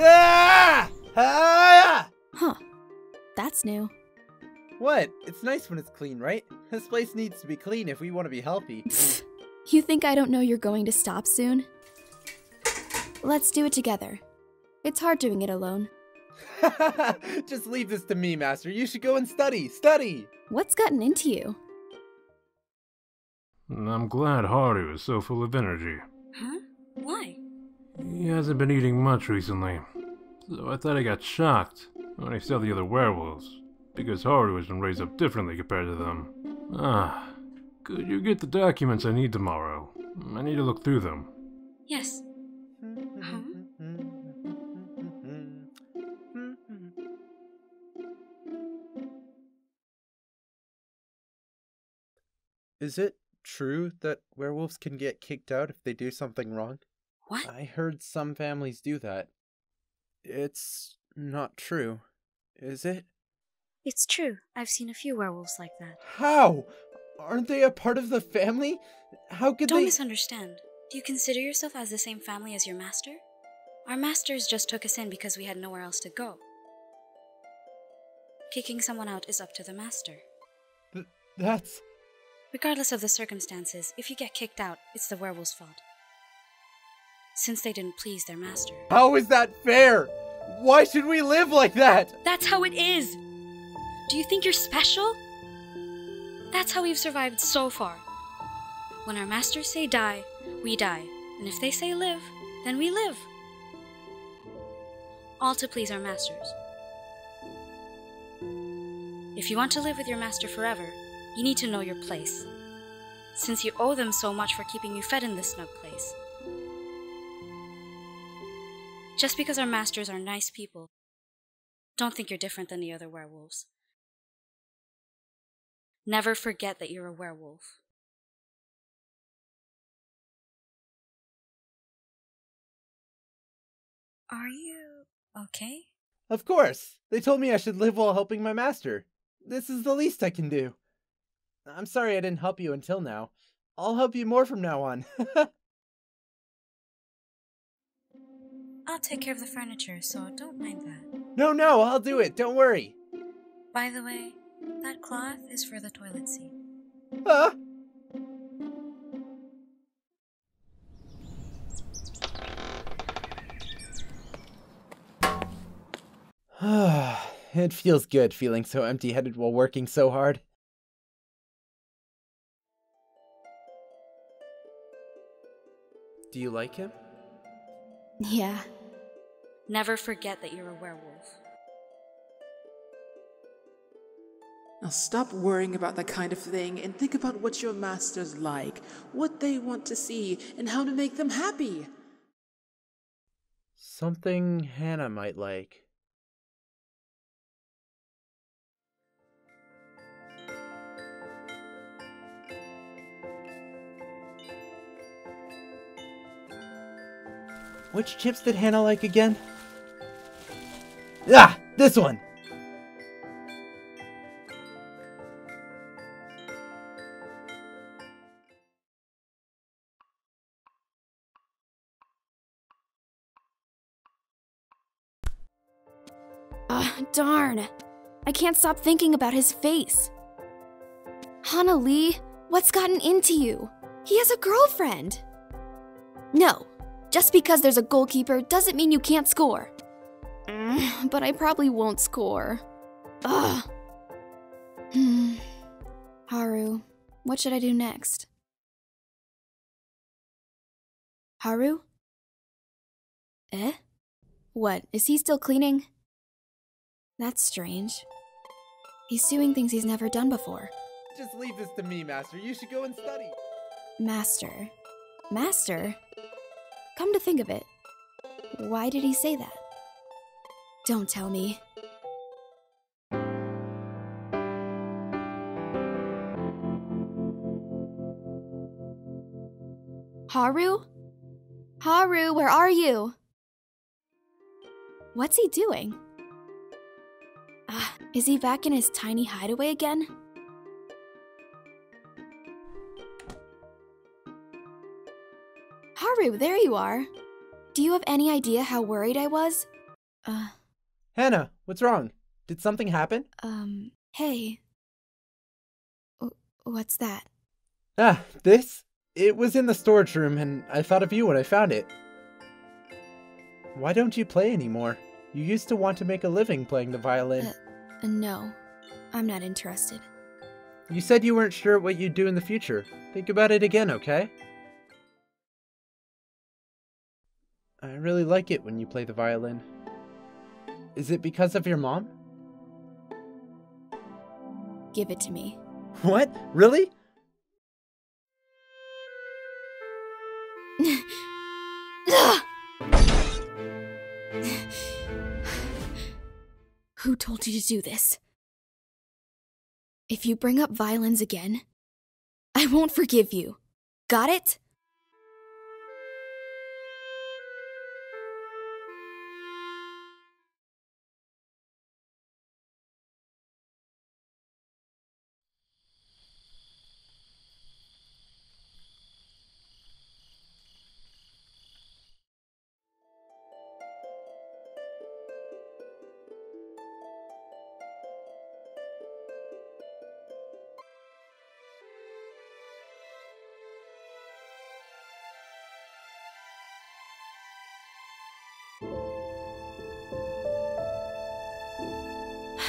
Ah! Huh. That's new. What? It's nice when it's clean, right? This place needs to be clean if we want to be healthy. You think I don't know you're going to stop soon? Let's do it together. It's hard doing it alone. Just leave this to me, Master. You should go and study. Study! What's gotten into you? I'm glad Haru is so full of energy. Huh? Why? He hasn't been eating much recently, so I thought I got shocked when I saw the other werewolves, because Haru has been raised up differently compared to them. Ah, could you get the documents I need tomorrow? I need to look through them. Yes. Huh? Is it true that werewolves can get kicked out if they do something wrong? What? I heard some families do that. It's not true, is it? It's true. I've seen a few werewolves like that. How? Aren't they a part of the family? How could they? Don't misunderstand. Do you consider yourself as the same family as your master? Our masters just took us in because we had nowhere else to go. Kicking someone out is up to the master. Th- that's. Regardless of the circumstances, if you get kicked out, it's the werewolf's fault. Since they didn't please their master. How is that fair? Why should we live like that? That's how it is! Do you think you're special? That's how we've survived so far. When our masters say die, we die. And if they say live, then we live. All to please our masters. If you want to live with your master forever, you need to know your place. Since you owe them so much for keeping you fed in this snug place. Just because our masters are nice people, don't think you're different than the other werewolves. Never forget that you're a werewolf. Are you okay? Of course. They told me I should live while helping my master. This is the least I can do. I'm sorry I didn't help you until now. I'll help you more from now on. I'll take care of the furniture, so don't mind that. no, no, I'll do it. Don't worry. By the way, that cloth is for the toilet seat. Huh? it feels good feeling so empty headed while working so hard. Do you like him? Yeah. Never forget that you're a werewolf. Now stop worrying about that kind of thing and think about what your masters like, what they want to see, and how to make them happy. Something Hana might like. Which chips did Hana like again? Ah, this one! Ah, darn. I can't stop thinking about his face. Hana Lee, what's gotten into you? He has a girlfriend. No, just because there's a goalkeeper doesn't mean you can't score. But I probably won't score. Ugh. Hmm. Haru, what should I do next? Haru? Eh? What, is he still cleaning? That's strange. He's doing things he's never done before. Just leave this to me, Master. You should go and study. Master. Master? Come to think of it, why did he say that? Don't tell me. Haru? Haru, where are you? What's he doing? Ah, is he back in his tiny hideaway again? Haru, there you are. Do you have any idea how worried I was? Uh, Hana, what's wrong? Did something happen? um, hey. W- what's that? Ah, this? It was in the storage room, and I thought of you when I found it. Why don't you play anymore? You used to want to make a living playing the violin. Uh, no, I'm not interested. You said you weren't sure what you'd do in the future. Think about it again, okay? I really like it when you play the violin. Is it because of your mom? Give it to me. What? Really? Who told you to do this? If you bring up violins again, I won't forgive you. Got it?